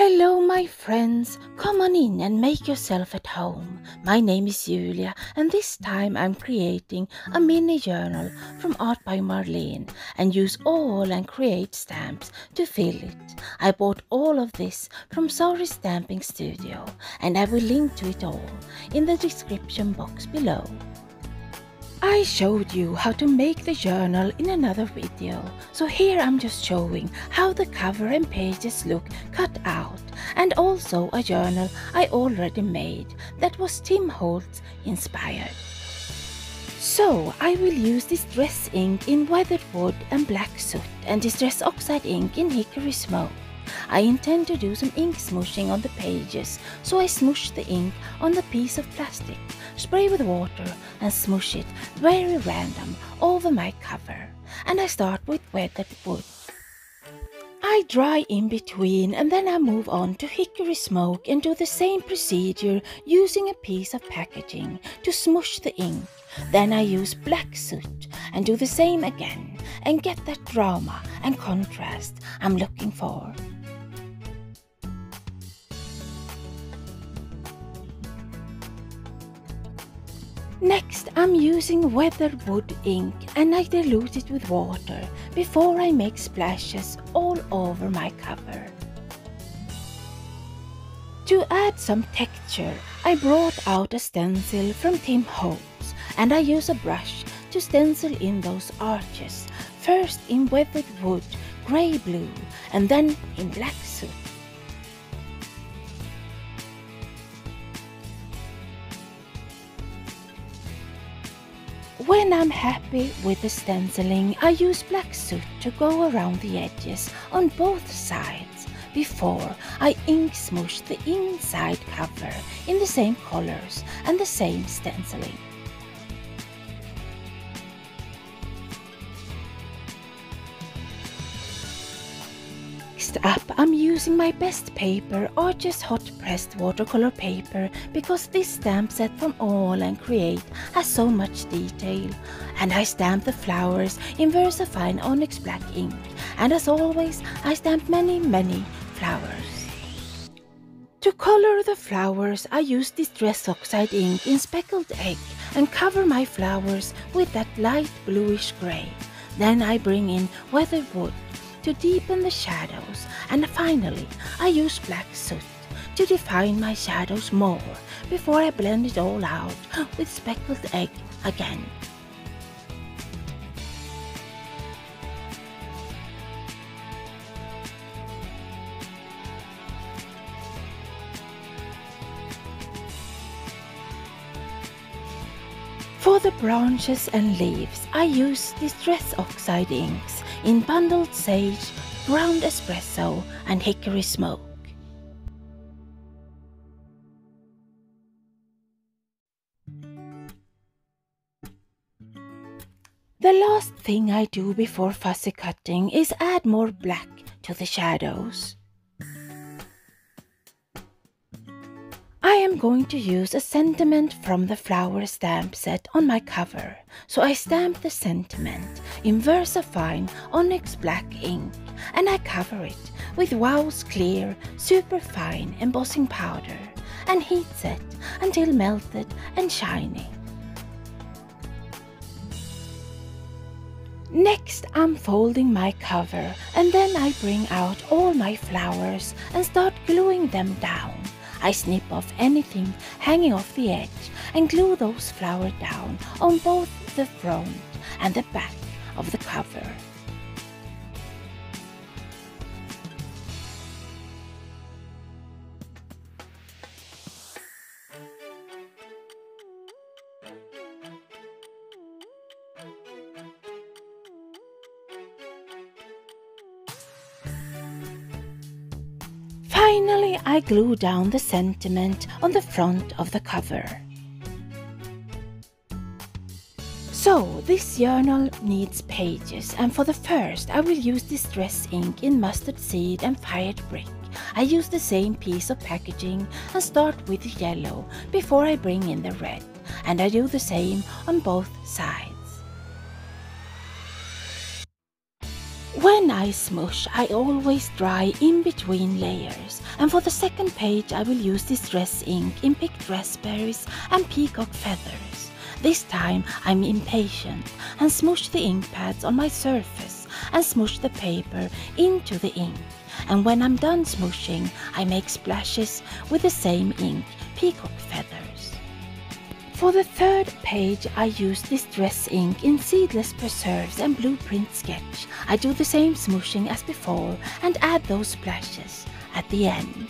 Hello, my friends. Come on in and make yourself at home. My name is Julia, and this time I'm creating a mini journal from Art by Marlene and use Aall and Create stamps to fill it. I bought all of this from Sari's Stamping Studio, and I will link to it all in the description box below. I showed you how to make the journal in another video, so here I'm just showing how the cover and pages look cut out and also a journal I already made that was Tim Holtz inspired. So I will use Distress ink in weathered wood and black soot and Distress oxide ink in hickory smoke. I intend to do some ink smooshing on the pages, so I smoosh the ink on the piece of plastic, spray with water and smoosh it very random over my cover. And I start with weathered wood. I dry in between and then I move on to hickory smoke and do the same procedure using a piece of packaging to smoosh the ink. Then I use black soot and do the same again and get that drama and contrast I'm looking for. Next, I'm using weathered wood ink and I dilute it with water before I make splashes all over my cover. To add some texture, I brought out a stencil from Tim Holtz and I use a brush to stencil in those arches, first in weathered wood, grey blue, and then in black soot. When I'm happy with the stenciling, I use black soot to go around the edges on both sides before I ink smoosh the inside cover in the same colors and the same stenciling. Up, I'm using my best paper or just hot pressed watercolor paper because this stamp set from Aall and Create has so much detail. And I stamp the flowers in VersaFine Onyx Black ink. And as always, I stamp many, many flowers. To color the flowers, I use Distress Oxide ink in Speckled Egg and cover my flowers with that light bluish gray. Then I bring in Weathered Wood to deepen the shadows and finally I use black soot to define my shadows more before I blend it all out with speckled egg again. For the branches and leaves, I use Distress Oxide inks in bundled sage, ground espresso, and hickory smoke. The last thing I do before fussy cutting is add more black to the shadows. I am going to use a sentiment from the flower stamp set on my cover, so I stamp the sentiment in VersaFine Onyx Black ink and I cover it with Wow's clear, super fine embossing powder and heat set until melted and shiny. Next, I'm folding my cover and then I bring out all my flowers and start gluing them down. I snip off anything hanging off the edge and glue those flowers down on both the front and the back of the cover. I glue down the sentiment on the front of the cover. So, this journal needs pages and for the first I will use Distress ink in mustard seed and fired brick. I use the same piece of packaging and start with the yellow before I bring in the red and I do the same on both sides. When I smush, I always dry in between layers. And for the second page, I will use distress ink in picked raspberries and peacock feathers. This time, I'm impatient and smush the ink pads on my surface and smush the paper into the ink. And when I'm done smushing, I make splashes with the same ink, peacock feathers. For the third page I use distress ink in Seedless Preserves and Blueprint Sketch. I do the same smooshing as before and add those splashes at the end.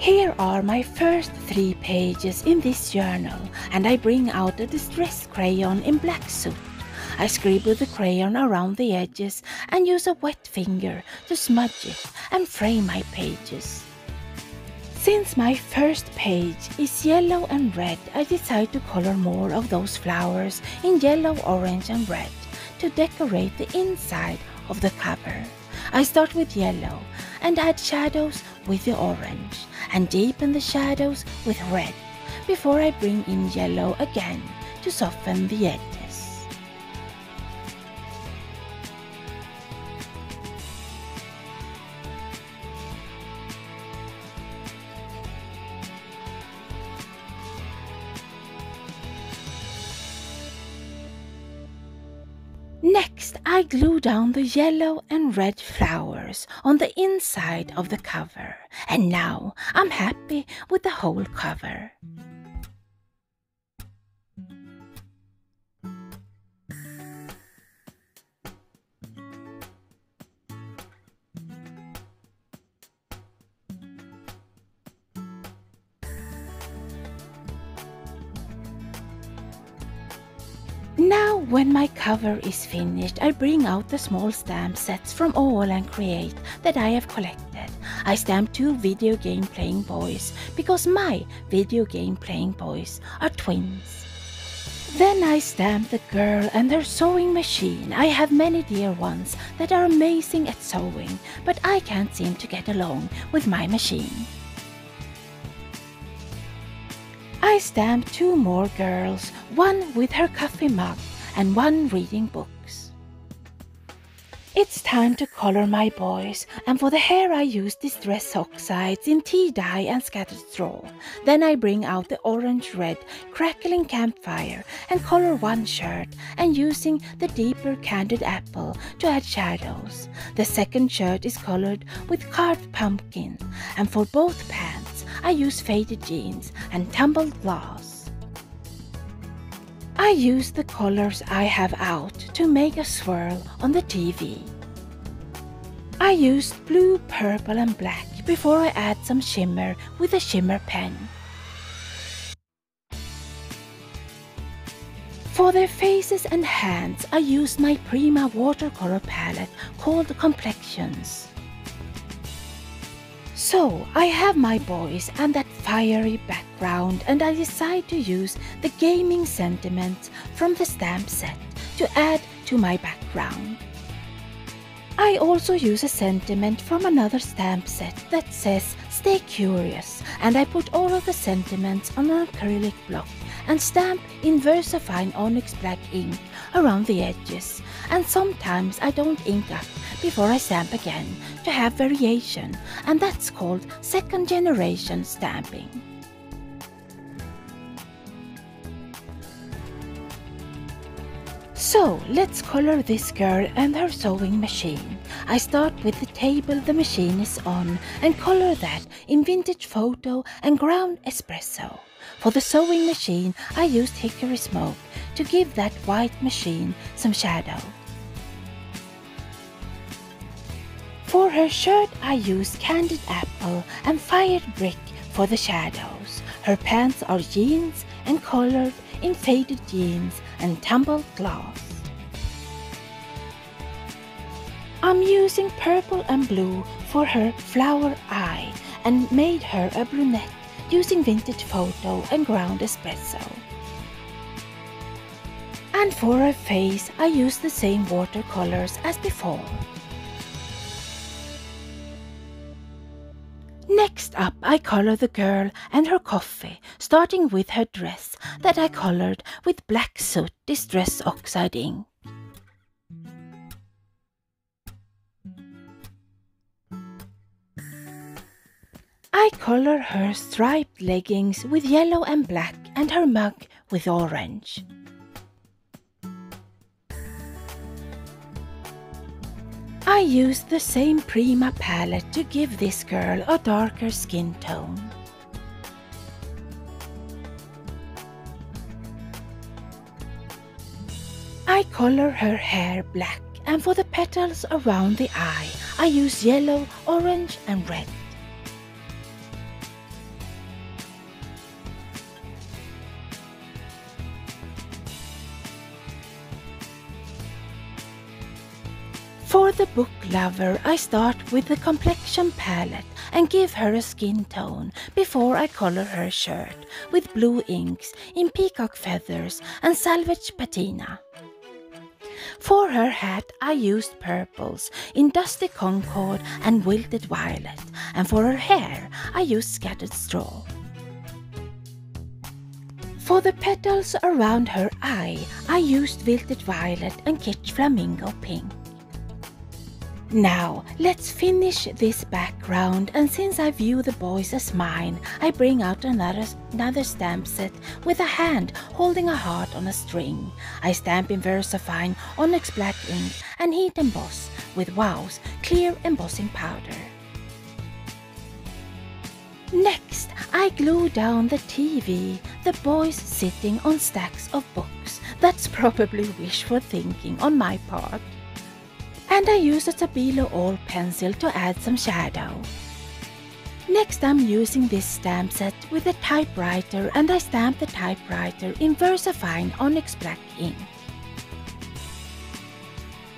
Here are my first three pages in this journal and I bring out a distress crayon in black soot. I scribble the crayon around the edges and use a wet finger to smudge it and frame my pages. Since my first page is yellow and red, I decide to color more of those flowers in yellow, orange and red to decorate the inside of the cover. I start with yellow and add shadows with the orange and deepen the shadows with red before I bring in yellow again to soften the edges. I glue down the yellow and red flowers on the inside of the cover. And now I'm happy with the whole cover. Now when my cover is finished, I bring out the small stamp sets from Aall and Create that I have collected. I stamp two video game playing boys because my video game playing boys are twins. Then I stamp the girl and her sewing machine. I have many dear ones that are amazing at sewing, but I can't seem to get along with my machine. I stamp two more girls, one with her coffee mug and one reading books. It's time to color my boys, and for the hair I use distress oxides in tea dye and scattered straw. Then I bring out the orange-red crackling campfire and color one shirt and using the deeper candied apple to add shadows. The second shirt is colored with carved pumpkin, and for both pants I use faded jeans and tumbled glass. I use the colors I have out to make a swirl on the TV. I used blue, purple and black before I add some shimmer with a shimmer pen. For their faces and hands, I used my Prima watercolor palette called Complexions. So I have my boys and that fiery background and I decide to use the gaming sentiments from the stamp set to add to my background. I also use a sentiment from another stamp set that says stay curious and I put all of the sentiments on an acrylic block and stamp in VersaFine Onyx Black ink around the edges and sometimes I don't ink up before I stamp again to have variation, and that's called second generation stamping. So let's color this girl and her sewing machine. I start with the table the machine is on and color that in vintage photo and ground espresso. For the sewing machine I used hickory smoke to give that white machine some shadow. For her shirt I used candied apple and fired brick for the shadows. Her pants are jeans and colored in faded jeans and tumbled glass. I'm using purple and blue for her flower eye and made her a brunette using vintage photo and ground espresso. And for her face I used the same watercolors as before. Next up, I color the girl and her coffee, starting with her dress that I colored with black soot distress oxide ink. I color her striped leggings with yellow and black and her mug with orange. I used the same Prima palette to give this girl a darker skin tone. I color her hair black and for the petals around the eye I use yellow, orange and red. The book lover, I start with the complexion palette and give her a skin tone before I color her shirt with blue inks in peacock feathers and salvage patina. For her hat, I used purples in dusty concord and wilted violet, and for her hair, I used scattered straw. For the petals around her eye, I used wilted violet and kitsch flamingo pink. Now, let's finish this background and since I view the boys as mine, I bring out another, another stamp set with a hand holding a heart on a string. I stamp in VersaFine Onyx Black ink and heat emboss with Wow's clear embossing powder. Next, I glue down the TV, the boys sitting on stacks of books. That's probably wishful thinking on my part and I use a Stabilo All pencil to add some shadow. Next I'm using this stamp set with a typewriter and I stamp the typewriter in VersaFine Onyx Black ink.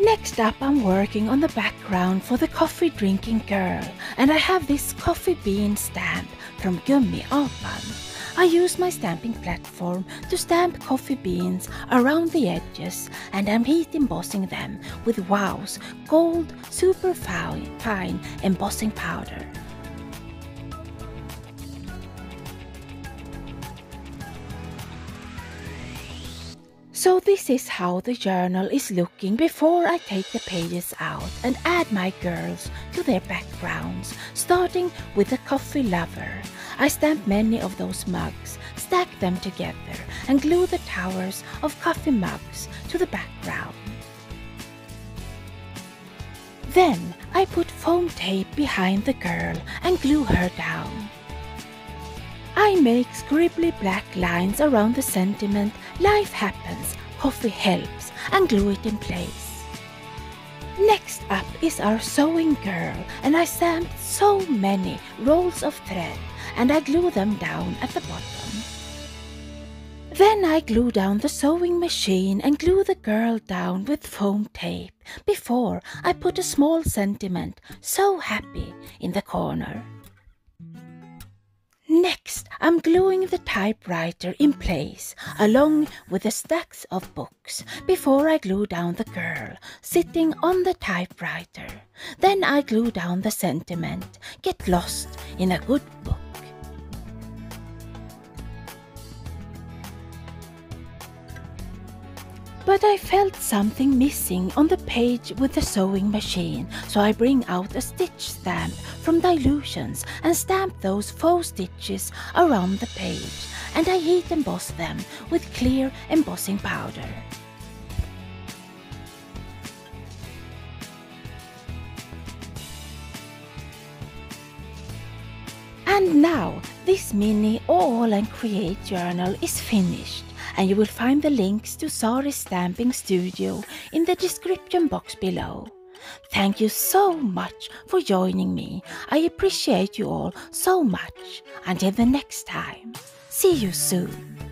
Next up I'm working on the background for the coffee drinking girl and I have this coffee bean stamp from Gummi Apan. I use my stamping platform to stamp coffee beans around the edges and I'm heat embossing them with Wow's gold super fine embossing powder. So this is how the journal is looking before I take the pages out and add my girls to their backgrounds, starting with the coffee lover. I stamp many of those mugs, stack them together and glue the towers of coffee mugs to the background. Then I put foam tape behind the girl and glue her down. I make scribbly black lines around the sentiment life happens, coffee helps and glue it in place. Next up is our sewing girl and I stamped so many rolls of thread and I glue them down at the bottom. Then I glue down the sewing machine and glue the girl down with foam tape before I put a small sentiment so happy in the corner. Next, I'm gluing the typewriter in place along with the stacks of books before I glue down the girl sitting on the typewriter. Then I glue down the sentiment, get lost in a good book. But I felt something missing on the page with the sewing machine, so I bring out a stitch stamp from Dylusions and stamp those faux stitches around the page, and I heat emboss them with clear embossing powder. And now, this mini Aall and Create journal is finished and you will find the links to Sari's Stamping Studio in the description box below. Thank you so much for joining me. I appreciate you all so much. Until the next time, see you soon.